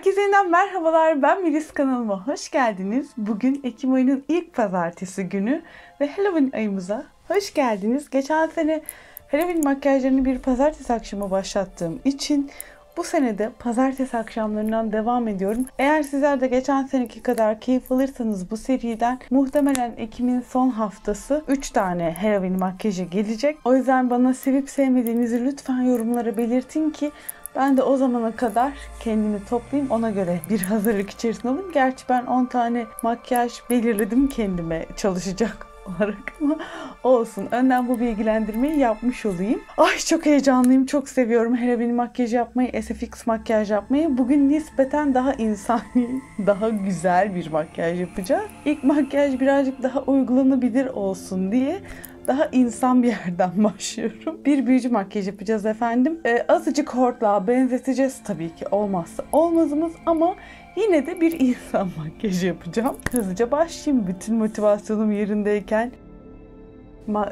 Herkese yeniden merhabalar. Ben Melis kanalıma hoş geldiniz. Bugün Ekim ayının ilk pazartesi günü ve Halloween ayımıza hoş geldiniz. Geçen sene Halloween makyajlarını bir pazartesi akşamı başlattığım için bu sene de pazartesi akşamlarından devam ediyorum. Eğer sizler de geçen seneki kadar keyif alırsanız bu seriden muhtemelen Ekim'in son haftası 3 tane Halloween makyajı gelecek. O yüzden bana sevip sevmediğinizi lütfen yorumlara belirtin ki ben de o zamana kadar kendimi toplayayım ona göre bir hazırlık içerisinde olayım. Gerçi ben 10 tane makyaj belirledim kendime çalışacak olarak ama olsun. Önden bu bilgilendirmeyi yapmış olayım. Ay çok heyecanlıyım. Çok seviyorum Halloween makyaj yapmayı, SFX makyaj yapmayı. Bugün nispeten daha insani, daha güzel bir makyaj yapacağız. İlk makyaj birazcık daha uygulanabilir olsun diye daha insan bir yerden başlıyorum. Bir büyücü makyaj yapacağız efendim. Ee, azıcık hortlağa benzeteceğiz tabii ki olmazsa olmazımız ama yine de bir insan makyajı yapacağım. Hızlıca başlayayım bütün motivasyonum yerindeyken.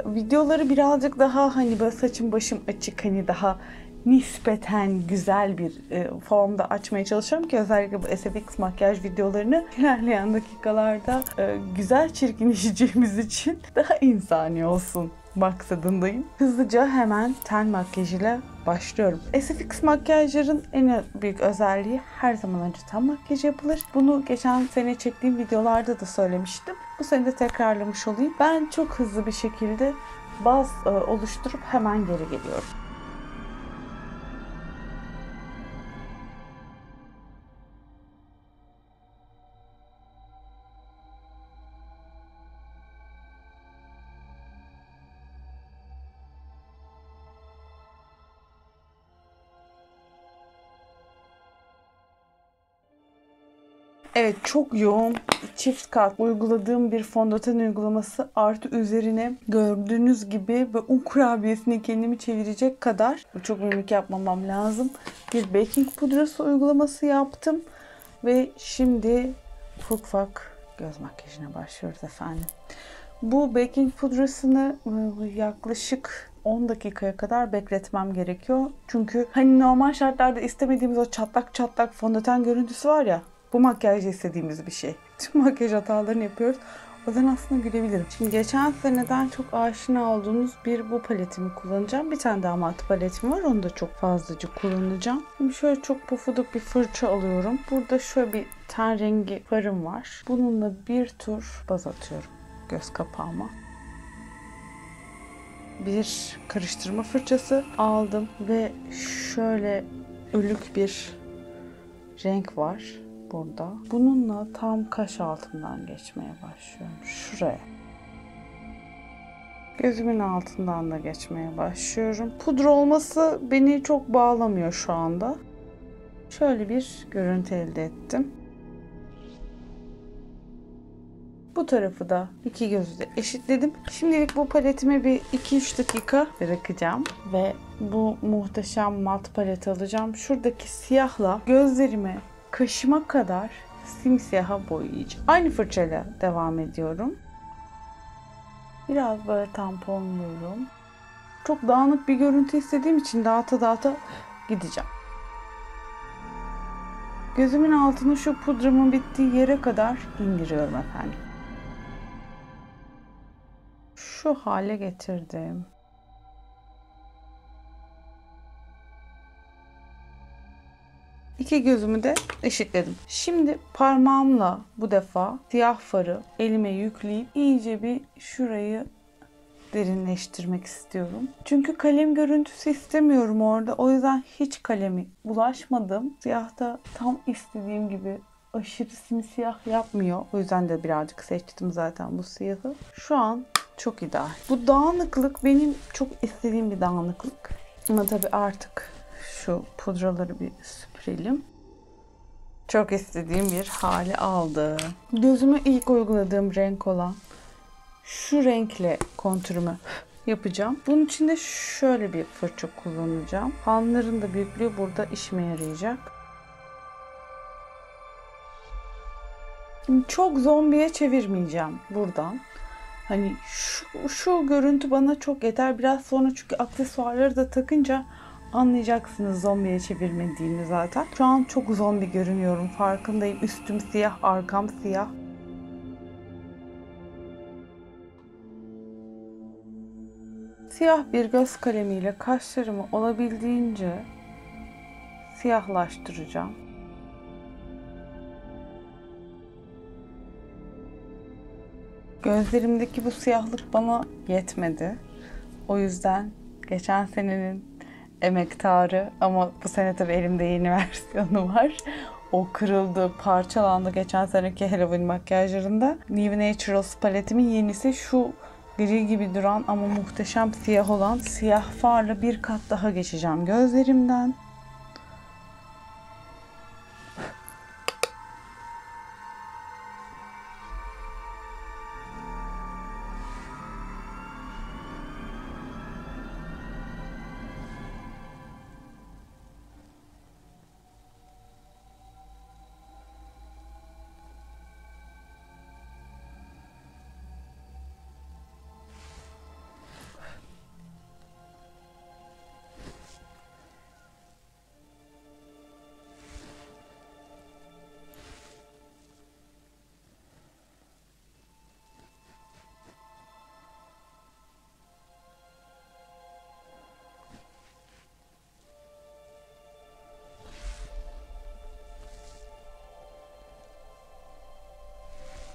Videoları birazcık daha hani böyle saçım başım açık hani daha nispeten güzel bir e, formda açmaya çalışıyorum ki özellikle bu SFX makyaj videolarını ilerleyen dakikalarda e, güzel çirkinleşeceğimiz için daha insani olsun maksadındayım. Hızlıca hemen ten makyajıyla başlıyorum. SFX makyajların en büyük özelliği her zaman önce ten makyajı yapılır. Bunu geçen sene çektiğim videolarda da söylemiştim. Bu sene de tekrarlamış olayım. Ben çok hızlı bir şekilde baz e, oluşturup hemen geri geliyorum. Evet çok yoğun çift kat uyguladığım bir fondöten uygulaması artı üzerine gördüğünüz gibi ve un kurabiyesini kendimi çevirecek kadar çok mimik yapmamam lazım. Bir baking pudrası uygulaması yaptım ve şimdi ufak ufak göz makyajına başlıyoruz efendim. Bu baking pudrasını yaklaşık 10 dakikaya kadar bekletmem gerekiyor. Çünkü hani normal şartlarda istemediğimiz o çatlak çatlak fondöten görüntüsü var ya bu makyajda istediğimiz bir şey. Tüm makyaj hatalarını yapıyoruz. O yüzden aslında gülebilirim. Şimdi geçen seneden çok aşina olduğunuz bir bu paletimi kullanacağım. Bir tane daha mat paletim var. Onu da çok fazlaca kullanacağım. Şimdi şöyle çok pofuduk bir fırça alıyorum. Burada şöyle bir ten rengi farım var. Bununla bir tur baz atıyorum göz kapağıma. Bir karıştırma fırçası aldım ve şöyle ölük bir renk var burada. Bununla tam kaş altından geçmeye başlıyorum. Şuraya. Gözümün altından da geçmeye başlıyorum. Pudra olması beni çok bağlamıyor şu anda. Şöyle bir görüntü elde ettim. Bu tarafı da iki gözü de eşitledim. Şimdilik bu paletime bir 2-3 dakika bırakacağım. Ve bu muhteşem mat paleti alacağım. Şuradaki siyahla gözlerime kaşıma kadar simsiyaha boyayacağım. Aynı fırçayla devam ediyorum. Biraz böyle tamponluyorum. Çok dağınık bir görüntü istediğim için dağıta dağıta gideceğim. Gözümün altını şu pudramın bittiği yere kadar indiriyorum efendim. Şu hale getirdim. İki gözümü de eşitledim. Şimdi parmağımla bu defa siyah farı elime yükleyip iyice bir şurayı derinleştirmek istiyorum. Çünkü kalem görüntüsü istemiyorum orada. O yüzden hiç kalemi bulaşmadım. Siyah da tam istediğim gibi aşırı simsiyah yapmıyor. O yüzden de birazcık seçtim zaten bu siyahı. Şu an çok ideal. Bu dağınıklık benim çok istediğim bir dağınıklık. Ama tabii artık şu pudraları bir süpürelim. Çok istediğim bir hali aldı. Gözüme ilk uyguladığım renk olan şu renkle kontürümü yapacağım. Bunun için de şöyle bir fırça kullanacağım. Fanların da büyüklüğü burada işime yarayacak. Şimdi çok zombiye çevirmeyeceğim buradan. Hani şu, şu görüntü bana çok yeter. Biraz sonra çünkü aksesuarları da takınca Anlayacaksınız zombiye çevirmediğimi zaten. Şu an çok zombi görünüyorum farkındayım. Üstüm siyah, arkam siyah. Siyah bir göz kalemiyle kaşlarımı olabildiğince siyahlaştıracağım. Gözlerimdeki bu siyahlık bana yetmedi. O yüzden geçen senenin emektarı ama bu sene tabii elimde yeni versiyonu var. O kırıldı, parçalandı geçen seneki Halloween makyajlarında. New Naturals paletimin yenisi şu gri gibi duran ama muhteşem siyah olan siyah farla bir kat daha geçeceğim gözlerimden.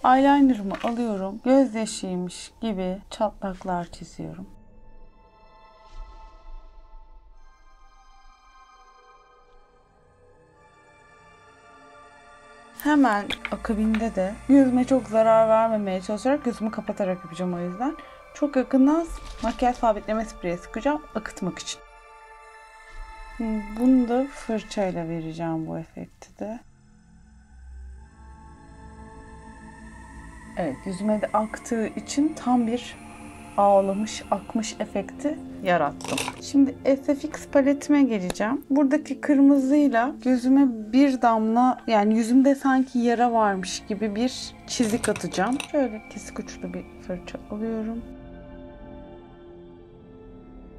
Eyeliner'ımı alıyorum. Gözyaşıymış gibi çatlaklar çiziyorum. Hemen akabinde de yüzüme çok zarar vermemeye çalışarak gözümü kapatarak yapacağım o yüzden. Çok yakından makyaj sabitleme spreyi sıkacağım akıtmak için. Bunu da fırçayla vereceğim bu efekti de. Evet yüzüme de aktığı için tam bir ağlamış, akmış efekti yarattım. Şimdi SFX paletime geleceğim. Buradaki kırmızıyla gözüme bir damla yani yüzümde sanki yara varmış gibi bir çizik atacağım. Şöyle kesik uçlu bir fırça alıyorum.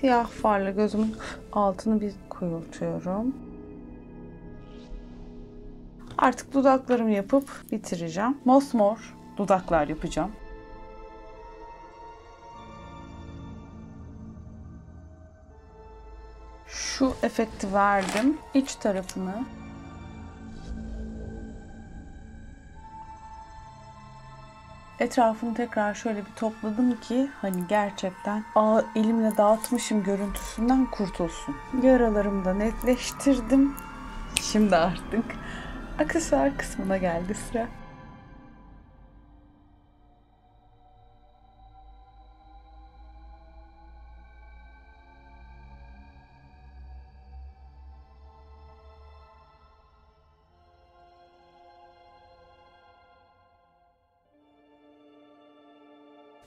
Siyah farla gözümün altını bir koyultuyorum. Artık dudaklarımı yapıp bitireceğim. Mosmor dudaklar yapacağım. Şu efekti verdim. İç tarafını Etrafını tekrar şöyle bir topladım ki hani gerçekten aa, elimle dağıtmışım görüntüsünden kurtulsun. Yaralarımı da netleştirdim. Şimdi artık aksesuar kısmına geldi sıra.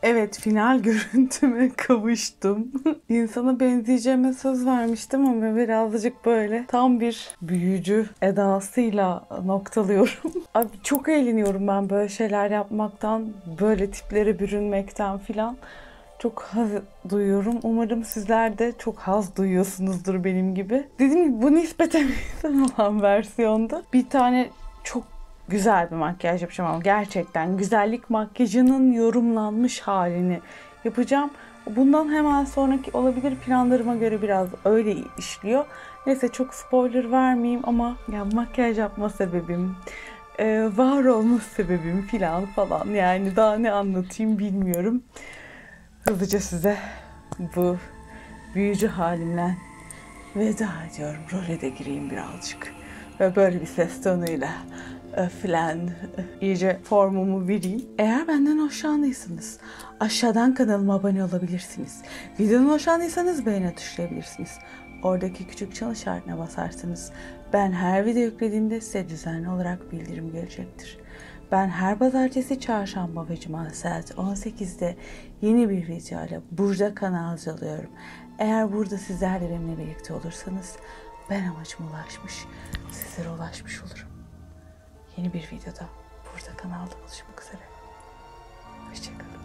Evet final görüntüme kavuştum. İnsana benzeyeceğime söz vermiştim ama birazcık böyle tam bir büyücü edasıyla noktalıyorum. Abi çok eğleniyorum ben böyle şeyler yapmaktan, böyle tiplere bürünmekten filan. Çok haz duyuyorum. Umarım sizler de çok haz duyuyorsunuzdur benim gibi. Dediğim gibi bu nispeten olan versiyonda bir tane çok güzel bir makyaj yapacağım ama gerçekten güzellik makyajının yorumlanmış halini yapacağım. Bundan hemen sonraki olabilir planlarıma göre biraz öyle işliyor. Neyse çok spoiler vermeyeyim ama ya makyaj yapma sebebim, e, var olma sebebim filan falan yani daha ne anlatayım bilmiyorum. Hızlıca size bu büyücü halimle veda ediyorum. Role de gireyim birazcık. Ve böyle bir ses tonuyla filan iyice formumu vereyim. Eğer benden hoşlandıysanız aşağıdan kanalıma abone olabilirsiniz. Videodan hoşlandıysanız beğeni tuşlayabilirsiniz. Oradaki küçük çan işaretine basarsanız ben her video yüklediğimde size düzenli olarak bildirim gelecektir. Ben her pazartesi, çarşamba ve cuma saat 18'de yeni bir video ile burada kanal alıyorum. Eğer burada sizler de benimle birlikte olursanız ben amacıma ulaşmış, sizlere ulaşmış olurum. Yeni bir videoda burada kanalda buluşmak üzere. Hoşçakalın.